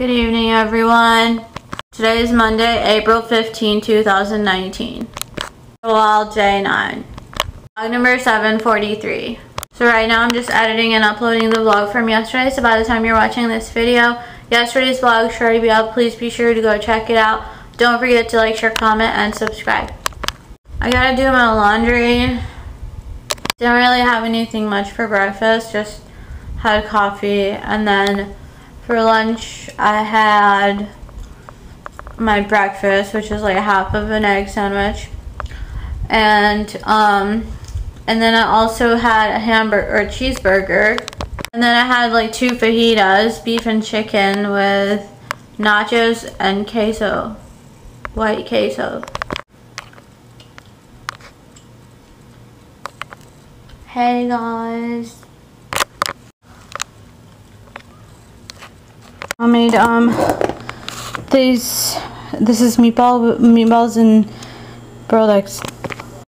Good evening, everyone. Today is Monday, April 15, 2019. Well, J9. Vlog number 743. So right now I'm just editing and uploading the vlog from yesterday. So by the time you're watching this video, yesterday's vlog should already be up. Please be sure to go check it out. Don't forget to like, share, comment, and subscribe. I gotta do my laundry. Didn't really have anything much for breakfast. Just had coffee. And then for lunch, I had my breakfast, which is like half of an egg sandwich. And, um, and then I also had a hamburger or a cheeseburger. And then I had like two fajitas, beef and chicken with nachos and queso, white queso. Hey guys. I made um these this is meatball meatballs and eggs.